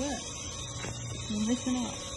Look. You're out.